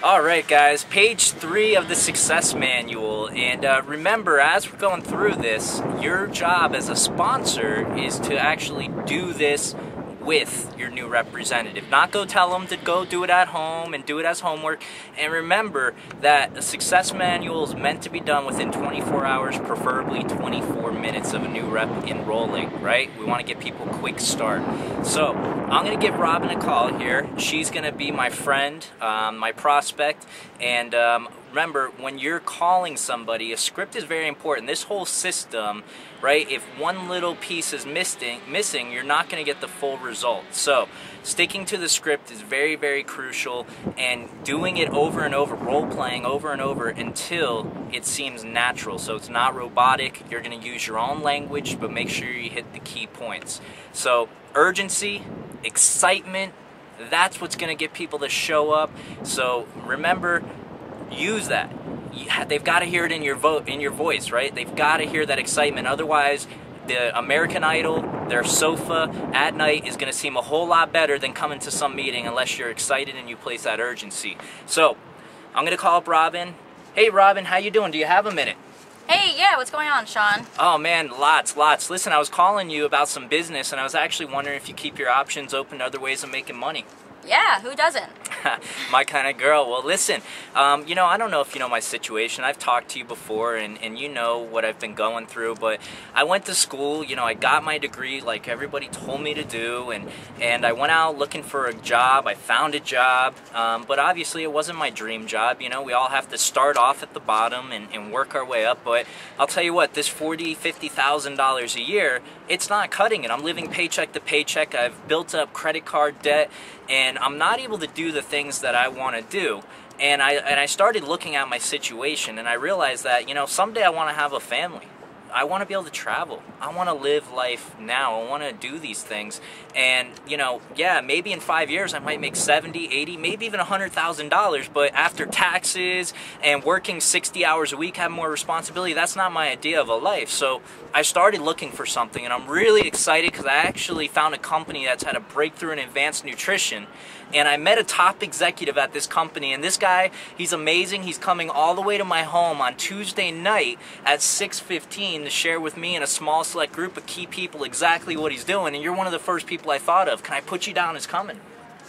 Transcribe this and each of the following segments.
All right, guys, page three of the success manual. And uh, remember, as we're going through this, your job as a sponsor is to actually do this with your new representative. Not go tell them to go do it at home and do it as homework. And remember that a success manual is meant to be done within 24 hours, preferably 24 minutes of a new rep enrolling, right? We want to get people a quick start. So I'm going to give Robin a call here. She's going to be my friend, um, my prospect, and um, remember when you're calling somebody a script is very important. This whole system right if one little piece is missing missing you're not going to get the full result. So sticking to the script is very very crucial and doing it over and over role playing over and over until it seems natural. So it's not robotic. You're going to use your own language but make sure you hit the key points. So urgency excitement that's what's going to get people to show up. So remember use that. They've got to hear it in your vote, in your voice, right? They've got to hear that excitement. Otherwise, the American Idol, their sofa at night is going to seem a whole lot better than coming to some meeting unless you're excited and you place that urgency. So, I'm going to call up Robin. Hey, Robin, how you doing? Do you have a minute? Hey, yeah, what's going on, Sean? Oh man, lots, lots. Listen, I was calling you about some business, and I was actually wondering if you keep your options open to other ways of making money. Yeah, who doesn't? my kind of girl. Well, listen, um, you know, I don't know if you know my situation. I've talked to you before, and, and you know what I've been going through, but I went to school, you know, I got my degree like everybody told me to do, and, and I went out looking for a job. I found a job, um, but obviously it wasn't my dream job. You know, we all have to start off at the bottom and, and work our way up, but I'll tell you what, this forty, fifty thousand dollars a year, it's not cutting it. I'm living paycheck to paycheck. I've built up credit card debt and I'm not able to do the things that I want to do. And I and I started looking at my situation and I realized that, you know, someday I want to have a family. I want to be able to travel. I want to live life now. I want to do these things. And, you know, yeah, maybe in five years I might make 70, 80, maybe even $100,000. But after taxes and working 60 hours a week, having more responsibility, that's not my idea of a life. So I started looking for something. And I'm really excited because I actually found a company that's had a breakthrough in advanced nutrition and I met a top executive at this company and this guy he's amazing he's coming all the way to my home on Tuesday night at 6:15 to share with me and a small select group of key people exactly what he's doing and you're one of the first people I thought of. Can I put you down as coming?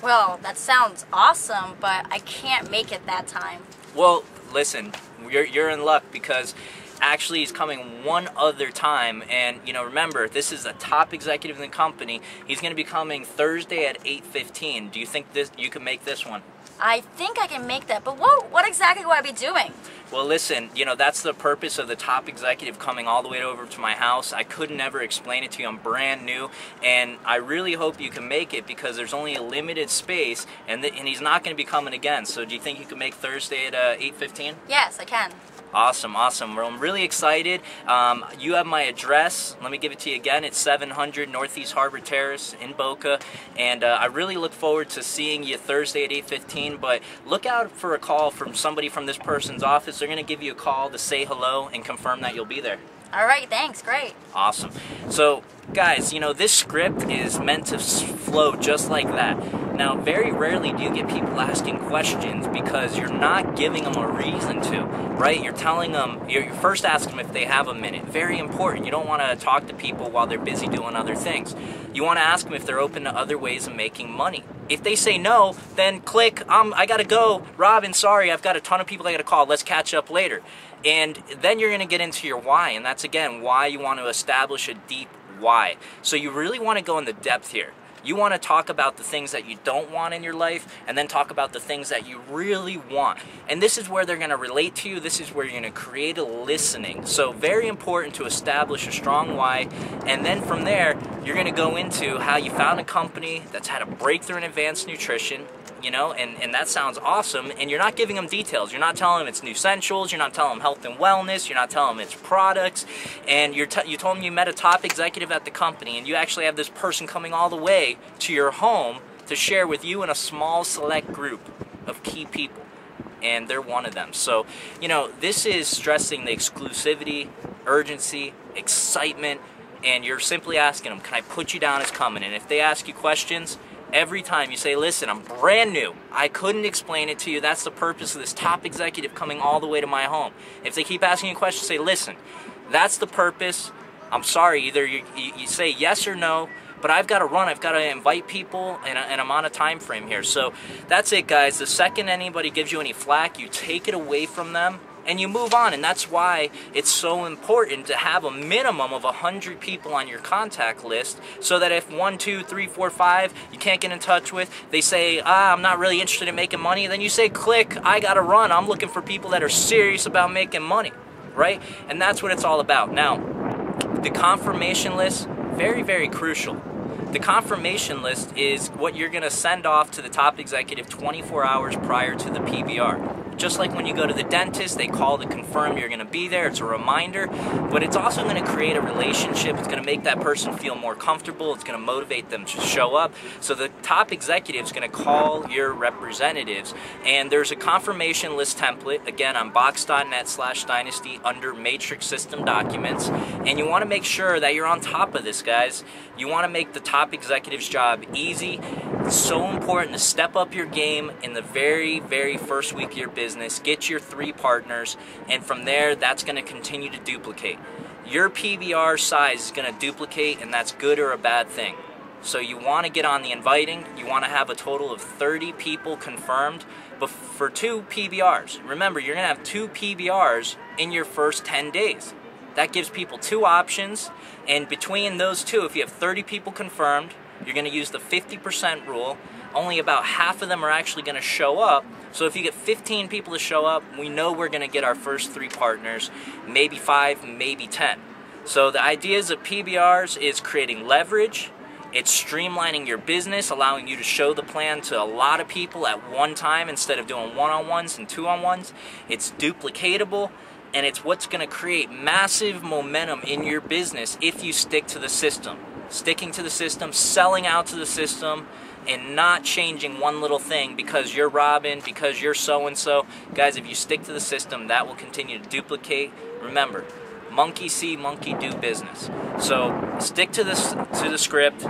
Well that sounds awesome but I can't make it that time. Well listen you're, you're in luck because actually he's coming one other time and you know remember this is a top executive in the company. He's going to be coming thursday at 8.15 do you think this you can make this one? I think i can make that but what what exactly will i be doing well listen you know that's the purpose of the top executive coming all the way over to my house. I could never explain it to you. I'm brand new and i really hope you can make it because there's only a limited space and, and he's not going to be coming again. So do you think you can make thursday at uh, 8.15 yes i can Awesome, awesome. Well, I'm really excited. Um, you have my address. Let me give it to you again. It's 700 Northeast Harbor Terrace in Boca. And uh, I really look forward to seeing you Thursday at 8.15. But look out for a call from somebody from this person's office. They're going to give you a call to say hello and confirm that you'll be there. All right, thanks. Great. Awesome. So, guys, you know, this script is meant to flow just like that. Now, very rarely do you get people asking questions because you're not giving them a reason to, right? You're telling them, you first ask them if they have a minute. Very important. You don't want to talk to people while they're busy doing other things. You want to ask them if they're open to other ways of making money. If they say no, then click, um, I gotta go. Robin, sorry, I've got a ton of people I gotta call. Let's catch up later. And then you're to get into your why, and that's again why you want to establish a deep why. So you really want to go in the depth here. You want to talk about the things that you don't want in your life and then talk about the things that you really want. And this is where they're going to relate to you. This is where you're going to create a listening. So, very important to establish a strong why. And then from there, you're going to go into how you found a company that's had a breakthrough in advanced nutrition you know, and, and that sounds awesome. And you're not giving them details. You're not telling them it's Nussentials. You're not telling them health and wellness. You're not telling them it's products. And you're you told them you met a top executive at the company, and you actually have this person coming all the way to your home to share with you and a small select group of key people. And they're one of them. So, you know, this is stressing the exclusivity, urgency, excitement, and you're simply asking them, can I put you down as coming? And if they ask you questions, Every time you say, listen, I'm brand new. I couldn't explain it to you. That's the purpose of this top executive coming all the way to my home. If they keep asking you questions, say, listen, that's the purpose. I'm sorry. Either you, you, you say yes or no, but I've got to run. I've got to invite people, and, and I'm on a time frame here. So that's it, guys. The second anybody gives you any flack, you take it away from them and you move on. And that's why it's so important to have a minimum of 100 people on your contact list so that if one, two, three, four, five you can't get in touch with, they say, ah, I'm not really interested in making money, then you say, click, I got to run. I'm looking for people that are serious about making money, right? And that's what it's all about. Now, the confirmation list, very, very crucial. The confirmation list is what you're going to send off to the top executive 24 hours prior to the PBR. Just like when you go to the dentist, they call to confirm you're going to be there. It's a reminder, but it's also going to create a relationship. It's going to make that person feel more comfortable. It's going to motivate them to show up. So the top executive is going to call your representatives, and there's a confirmation list template again on box.net slash dynasty under matrix system documents. And you want to make sure that you're on top of this, guys. You want to make the top executive's job easy. It's so important to step up your game in the very, very first week of your business get your three partners, and from there, that's going to continue to duplicate. Your PBR size is going to duplicate, and that's good or a bad thing. So you want to get on the inviting. You want to have a total of 30 people confirmed but for two PBRs. Remember, you're going to have two PBRs in your first 10 days. That gives people two options, and between those two, if you have 30 people confirmed, you're going to use the 50% rule. Only about half of them are actually going to show up. So if you get 15 people to show up, we know we're going to get our first three partners, maybe five, maybe 10. So the ideas of PBRs is creating leverage, it's streamlining your business, allowing you to show the plan to a lot of people at one time instead of doing one-on-ones and two-on-ones. It's duplicatable, and it's what's going to create massive momentum in your business if you stick to the system sticking to the system, selling out to the system, and not changing one little thing because you're Robin, because you're so and so. Guys, if you stick to the system, that will continue to duplicate. Remember, monkey see, monkey do business. So stick to this to the script,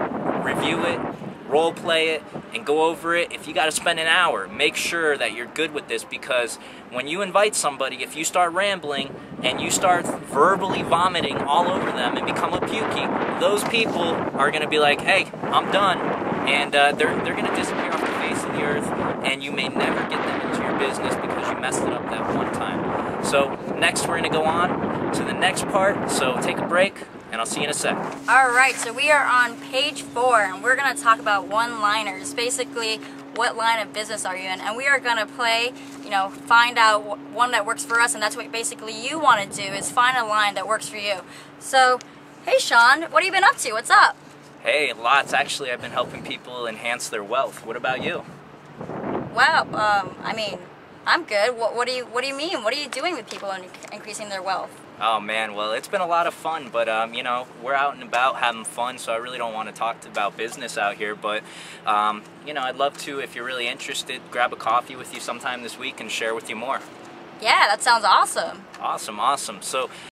review it, role play it, and go over it. If you got to spend an hour, make sure that you're good with this because when you invite somebody, if you start rambling and you start verbally vomiting all over them and become a pukey, those people are going to be like, hey, I'm done. And uh, they're, they're going to disappear off the face of the earth, and you may never get them into your business because you messed it up that one time. So, next, we're going to go on to the next part. So, take a break and I'll see you in a sec. All right, so we are on page four, and we're going to talk about one-liners. Basically, what line of business are you in? And we are going to play, you know, find out one that works for us, and that's what basically you want to do, is find a line that works for you. So, hey Sean, what have you been up to? What's up? Hey, lots. Actually, I've been helping people enhance their wealth. What about you? Wow, um, I mean, I'm good. What, what, do you What do you mean? What are you doing with people and increasing their wealth? Oh man, well it's been a lot of fun, but um, you know we're out and about having fun, so I really don't want to talk about business out here. But um, you know I'd love to, if you're really interested, grab a coffee with you sometime this week and share with you more. Yeah, that sounds awesome. Awesome, awesome. So